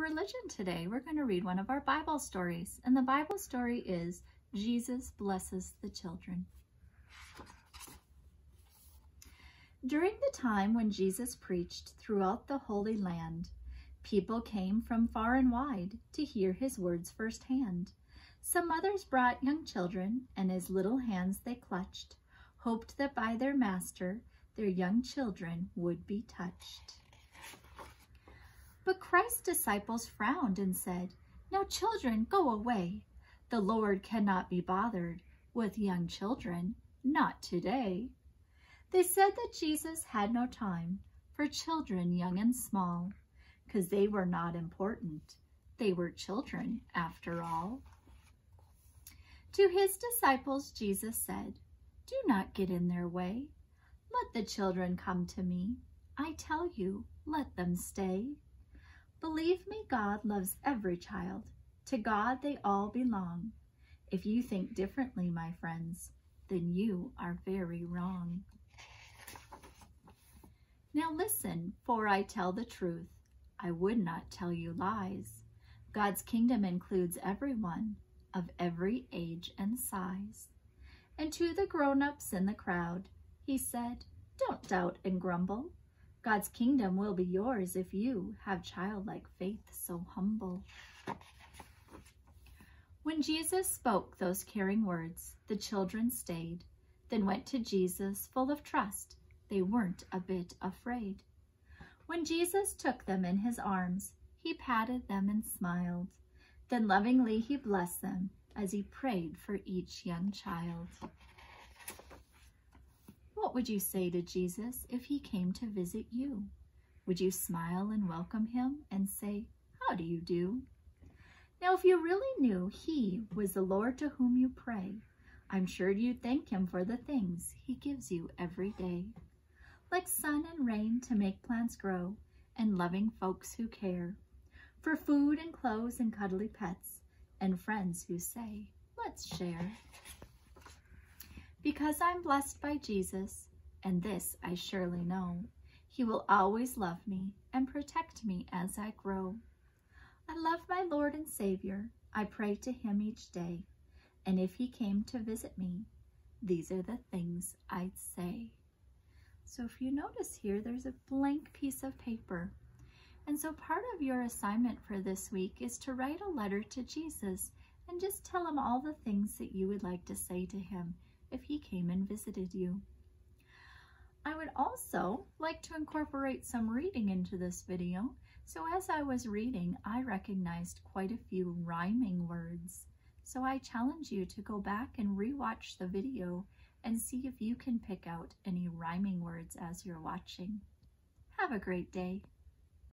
religion today. We're going to read one of our Bible stories. And the Bible story is Jesus Blesses the Children. During the time when Jesus preached throughout the Holy Land, people came from far and wide to hear his words firsthand. Some mothers brought young children, and as little hands they clutched, hoped that by their master their young children would be touched. But Christ's disciples frowned and said, Now children, go away. The Lord cannot be bothered with young children, not today. They said that Jesus had no time for children young and small, because they were not important. They were children, after all. To his disciples, Jesus said, Do not get in their way. Let the children come to me. I tell you, let them stay. Believe me, God loves every child. To God they all belong. If you think differently, my friends, then you are very wrong. Now listen, for I tell the truth. I would not tell you lies. God's kingdom includes everyone of every age and size. And to the grown-ups in the crowd, he said, Don't doubt and grumble. God's kingdom will be yours if you have childlike faith so humble. When Jesus spoke those caring words, the children stayed, then went to Jesus full of trust. They weren't a bit afraid. When Jesus took them in his arms, he patted them and smiled. Then lovingly he blessed them as he prayed for each young child. What would you say to Jesus if he came to visit you? Would you smile and welcome him and say, how do you do? Now, if you really knew he was the Lord to whom you pray, I'm sure you'd thank him for the things he gives you every day. Like sun and rain to make plants grow, and loving folks who care. For food and clothes and cuddly pets, and friends who say, let's share. Because I'm blessed by Jesus, and this I surely know, he will always love me and protect me as I grow. I love my Lord and Savior. I pray to him each day. And if he came to visit me, these are the things I'd say. So if you notice here, there's a blank piece of paper. And so part of your assignment for this week is to write a letter to Jesus and just tell him all the things that you would like to say to him if he came and visited you. I would also like to incorporate some reading into this video. So as I was reading, I recognized quite a few rhyming words. So I challenge you to go back and rewatch the video and see if you can pick out any rhyming words as you're watching. Have a great day.